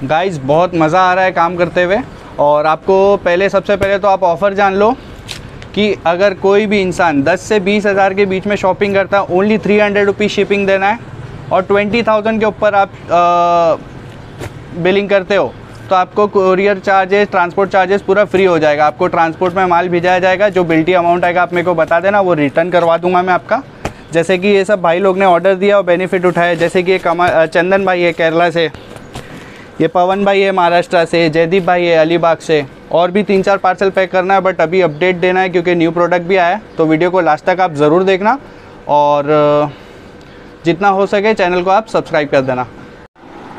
Guys बहुत मज़ा आ रहा है काम करते हुए। और आपको पहले सबसे पहले तो आप ऑफ़र जान लो कि अगर कोई भी इंसान 10 से बीस हज़ार के बीच में शॉपिंग करता है only three hundred rupees shipping देना है और ट्वेंटी थाउज़ेंड के ऊपर आप आ, बिलिंग करते हो तो आपको कुरियर चार्जेस ट्रांसपोर्ट चार्जेस पूरा फ्री हो जाएगा। आपको ट्रांसपोर्ट में माल भिजाया जाएगा जो बिल्टी अमाउंट आएगा आप मेरे को बता देना वो रिटर्न करवा दूँगा मैं आपका। जैसे कि ये सब भाई लोग ने ऑर्डर दिया और बेनिफिट उठाया जैसे कि ये कमा चंदन भाई है केरला से। ये पवन भाई है महाराष्ट्र से, जयदीप भाई है अलीबाग से। और भी तीन चार पार्सल पैक करना है बट अभी अपडेट देना है क्योंकि न्यू प्रोडक्ट भी आया है। तो वीडियो को लास्ट तक आप ज़रूर देखना और जितना हो सके चैनल को आप सब्सक्राइब कर देना।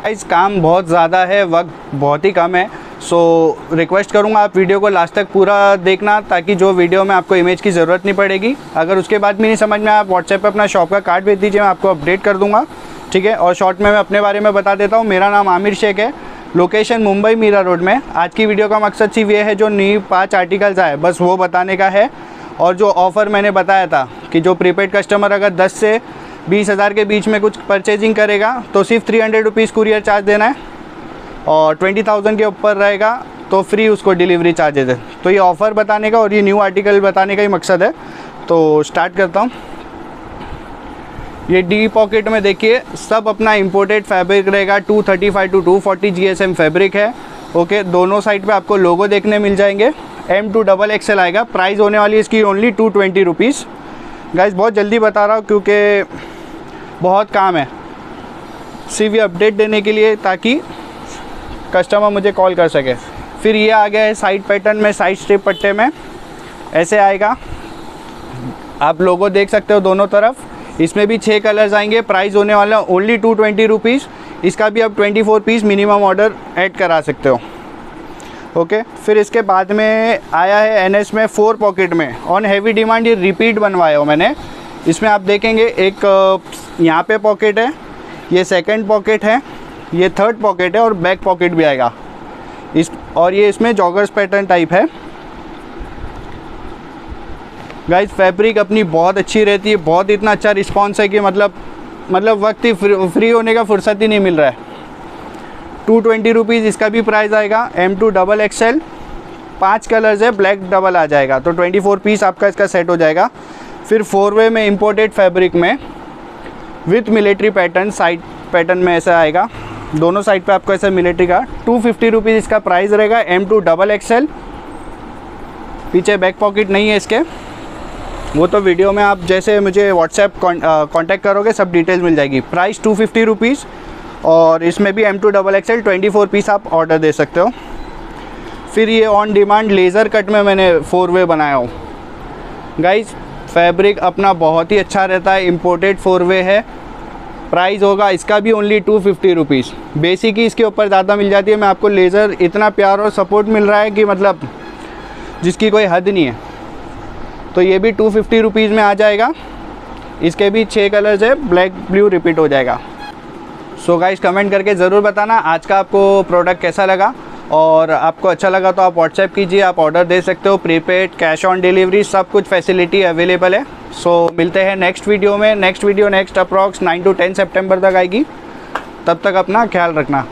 इस काम बहुत ज़्यादा है, वक्त बहुत ही कम है। सो रिक्वेस्ट करूँगा आप वीडियो को लास्ट तक पूरा देखना ताकि जो वीडियो में आपको इमेज की ज़रूरत नहीं पड़ेगी। अगर उसके बाद भी नहीं समझ में आप व्हाट्सएप पर अपना शॉप का कार्ड भेज दीजिए, मैं आपको अपडेट कर दूँगा। ठीक है, और शॉर्ट में मैं अपने बारे में बता देता हूँ। मेरा नाम आमिर शेख है। लोकेशन मुंबई मीरा रोड में। आज की वीडियो का मकसद सिर्फ़ ये है, जो न्यू पाँच आर्टिकल्स आए, बस वो बताने का है। और जो ऑफ़र मैंने बताया था, कि जो प्रीपेड कस्टमर अगर 10 से बीस हज़ार के बीच में कुछ परचेजिंग करेगा तो सिर्फ़ three hundred rupees courier charge देना है। और ट्वेंटी थाउज़ेंड के ऊपर रहेगा तो फ्री उसको डिलीवरी चार्जेस है। तो ये ऑफ़र बताने का और ये न्यू आर्टिकल बताने का ही मकसद है। तो स्टार्ट करता हूँ। ये डी पॉकेट में देखिए, सब अपना इम्पोर्टेड फैब्रिक रहेगा 235 टू 240 जीएसएम फैब्रिक है ओके दोनों साइड पे आपको लोगो देखने मिल जाएँगे। एम टू डबल एक्सएल आएगा प्राइस होने वाली इसकी only two twenty rupees guys बहुत जल्दी बता रहा हूँ क्योंकि बहुत काम है। सिर्फ़ ये अपडेट देने के लिए ताकि कस्टमर मुझे कॉल कर सके। फिर ये आ गया है साइड पैटर्न में साइड स्ट्रिप पट्टे में। ऐसे आएगा। आप लोगों देख सकते हो दोनों तरफ़। इसमें भी छः कलर्स आएँगे। प्राइस होने वाला ओनली टू ट्वेंटी रुपीज़ इसका भी आप twenty four piece minimum order add करा सकते हो। ओके फिर इसके बाद में आया है एन में फोर पॉकेट में। ऑन हैवी डिमांड ये रिपीट बनवाया हो मैंने। इसमें आप देखेंगे एक यहाँ पे पॉकेट है, ये सेकंड पॉकेट है, ये थर्ड पॉकेट है और बैक पॉकेट भी आएगा। इस, और ये इसमें जॉगर्स पैटर्न टाइप है। गाइस फैब्रिक अपनी बहुत अच्छी रहती है, बहुत इतना अच्छा रिस्पॉन्स है कि मतलब मतलब वक्त ही फ्री होने का फुर्सत ही नहीं मिल रहा है। टू ट्वेंटी रुपीज़ इसका भी प्राइस आएगा एम टू डबल एक्सएल पाँच कलर्स है ब्लैक डबल आ जाएगा। तो ट्वेंटी फोर पीस आपका इसका सेट हो जाएगा। फिर फोर वे में इम्पोर्टेड फैब्रिक में with military pattern side pattern में ऐसा आएगा। दोनों साइड पे आपको ऐसा मिलिट्री का टू फिफ्टी रुपीज़ इसका प्राइस रहेगा एम टू डबल एक्सएल पीछे बैक पॉकेट नहीं है इसके। वो तो वीडियो में आप जैसे मुझे व्हाट्सएप कांटेक्ट करोगे, सब डिटेल्स मिल जाएगी। प्राइस टू फिफ्टी रुपीज़ और इसमें भी M to double XL twenty four piece आप ऑर्डर दे सकते हो। फिर ये ऑन डिमांड लेज़र कट में मैंने फोर वे बनाया हूँ। गाइज़ फैब्रिक अपना बहुत ही अच्छा रहता है इम्पोर्टेड फोर वे है। प्राइस होगा इसका भी only two fifty rupees basic ही इसके ऊपर ज़्यादा मिल जाती है। मैं आपको लेज़र इतना प्यार और सपोर्ट मिल रहा है कि मतलब जिसकी कोई हद नहीं है। तो ये भी टू फिफ्टी रुपीज़ में आ जाएगा। इसके भी छः कलर्स है ब्लैक ब्लू रिपीट हो जाएगा। सो गाइस कमेंट करके ज़रूर बताना आज का आपको प्रोडक्ट कैसा लगा। और आपको अच्छा लगा तो आप व्हाट्सएप कीजिए आप ऑर्डर दे सकते हो प्रीपेड कैश ऑन डिलीवरी सब कुछ फैसिलिटी अवेलेबल है। सो so, मिलते हैं नेक्स्ट वीडियो में। Next video next approx nine to ten September तक आएगी। तब तक अपना ख्याल रखना।